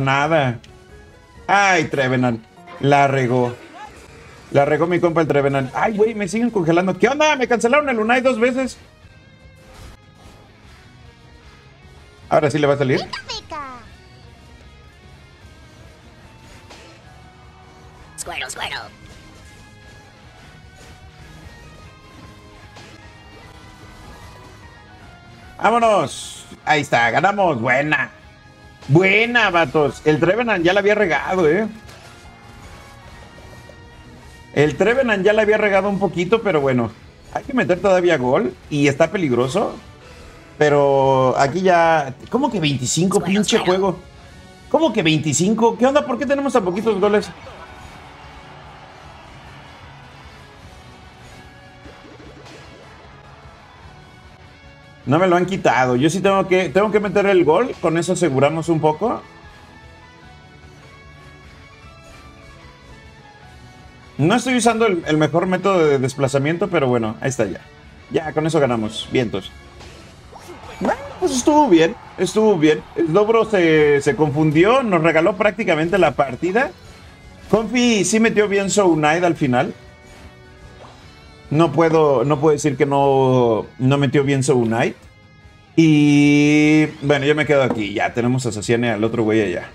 nada. Ay, Trevenant. La regó. La regó mi compa el Trevenant. Ay, güey, me siguen congelando. ¿Qué onda? Me cancelaron el Unai dos veces. Ahora sí le va a salir. Squirtle, Squirtle. Vámonos. Ahí está, ganamos. Buena. Buena, vatos. El Trevenant ya la había regado, eh. El Trevenant ya la había regado un poquito, pero bueno. Hay que meter todavía gol y está peligroso. Pero aquí ya. ¿Cómo que 25, Bueno, pinche bueno. juego? ¿Cómo que 25? ¿Qué onda? ¿Por qué tenemos tan poquitos goles? No me lo han quitado. Yo sí tengo que, tengo que meter el gol. Con eso aseguramos un poco. No estoy usando el, mejor método de desplazamiento, pero bueno, ahí está ya. Ya, con eso ganamos. Vientos. Bueno, pues estuvo bien. Estuvo bien. El Dobro se, se confundió. Nos regaló prácticamente la partida. Confi sí metió bien su Unite al final. No puedo, no puedo decir que no, no metió bien su Unite. Y bueno, yo me quedo aquí. Ya tenemos a Saciane al otro güey allá.